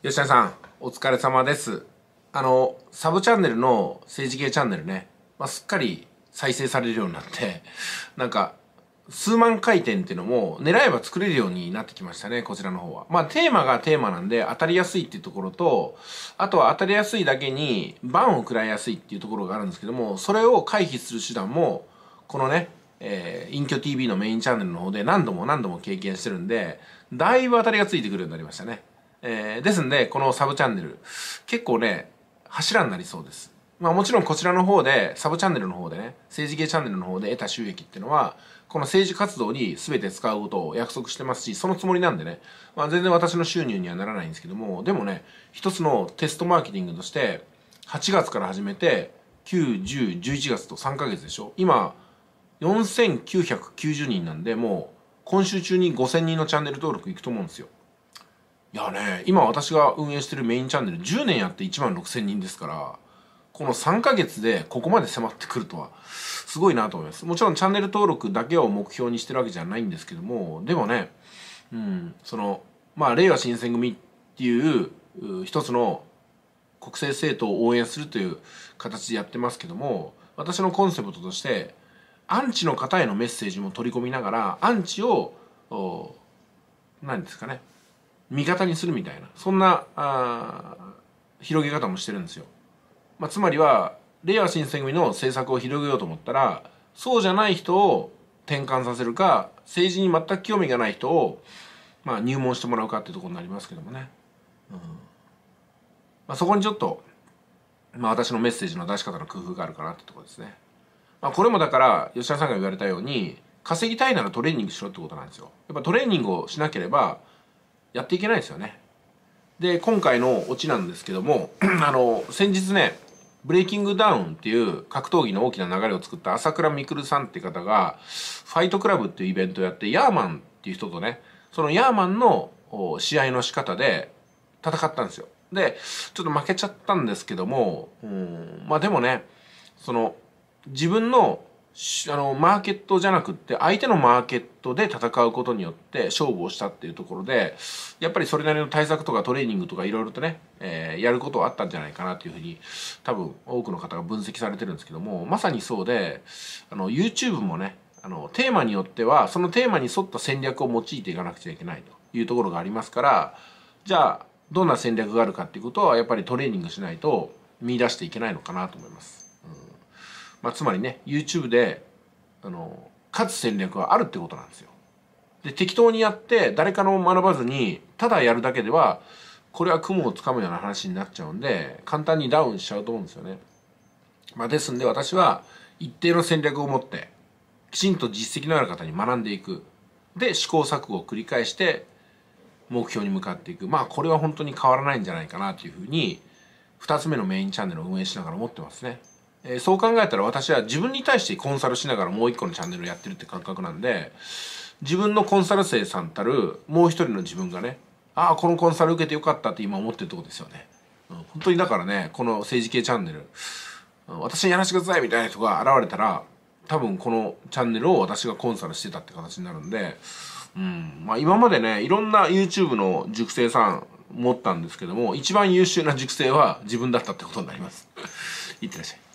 吉田さん、お疲れ様です。あの、サブチャンネルの政治系チャンネルね、まあ、すっかり再生されるようになって、なんか、数万回転っていうのも狙えば作れるようになってきましたね、こちらの方は。まあテーマがテーマなんで当たりやすいっていうところと、あとは当たりやすいだけにバンを食らいやすいっていうところがあるんですけども、それを回避する手段も、このね、えー、隠居 TV のメインチャンネルの方で何度も何度も経験してるんで、だいぶ当たりがついてくるようになりましたね。えー、ですんで、このサブチャンネル、結構ね、柱になりそうです。まあもちろんこちらの方で、サブチャンネルの方でね、政治系チャンネルの方で得た収益っていうのは、この政治活動に全て使うことを約束してますし、そのつもりなんでね、まあ全然私の収入にはならないんですけども、でもね、一つのテストマーケティングとして、8月から始めて、9、10、11月と3ヶ月でしょ今、4990人なんで、もう、今週中に5000人のチャンネル登録いくと思うんですよ。いやね、今私が運営してるメインチャンネル10年やって1万6000人ですから、この3ヶ月でここまで迫ってくるとは、すごいなと思います。もちろんチャンネル登録だけを目標にしてるわけじゃないんですけども、でもね、うん、その、まあ、令和新選組っていう一つの国政政党を応援するという形でやってますけども、私のコンセプトとして、アンチの方へのメッセージも取り込みながら、アンチを、何ですかね、味方にするみたいなそんなあ広げ方もしてるんですよ。まあ、つまりは令和新選組の政策を広げようと思ったらそうじゃない人を転換させるか政治に全く興味がない人を、まあ、入門してもらうかっていうところになりますけどもね。うんまあ、そこにちょっと、まあ、私のメッセージの出し方の工夫があるかなってところですね。まあ、これもだから吉田さんが言われたように稼ぎたいならトレーニングしろってことなんですよ。やっぱトレーニングをしなければやっていけないですよね。で、今回のオチなんですけども、あの、先日ね、ブレイキングダウンっていう格闘技の大きな流れを作った朝倉未来さんって方が、ファイトクラブっていうイベントをやって、ヤーマンっていう人とね、そのヤーマンの試合の仕方で戦ったんですよ。で、ちょっと負けちゃったんですけども、うん、まあでもね、その、自分のあのマーケットじゃなくって相手のマーケットで戦うことによって勝負をしたっていうところでやっぱりそれなりの対策とかトレーニングとかいろいろとね、えー、やることはあったんじゃないかなっていうふうに多分多くの方が分析されてるんですけどもまさにそうであの YouTube もねあのテーマによってはそのテーマに沿った戦略を用いていかなくちゃいけないというところがありますからじゃあどんな戦略があるかっていうことはやっぱりトレーニングしないと見出していけないのかなと思います。まあ、つまりね YouTube であの勝つ戦略はあるってことなんですよ。で適当にやって誰かの学ばずにただやるだけではこれは雲をつかむような話になっちゃうんで簡単にダウンしちゃうと思うんですよね。まあ、ですんで私は一定の戦略を持ってきちんと実績のある方に学んでいくで試行錯誤を繰り返して目標に向かっていくまあこれは本当に変わらないんじゃないかなというふうに2つ目のメインチャンネルを運営しながら思ってますね。えー、そう考えたら私は自分に対してコンサルしながらもう一個のチャンネルをやってるって感覚なんで自分のコンサル生さんたるもう一人の自分がねああこのコンサル受けてよかったって今思ってるとこですよね、うん、本当にだからねこの政治系チャンネル私にやらせてくださいみたいな人が現れたら多分このチャンネルを私がコンサルしてたって形になるんで、うんまあ、今までねいろんな YouTube の塾生さん持ったんですけども一番優秀な塾生は自分だったってことになります。いってらっしゃい。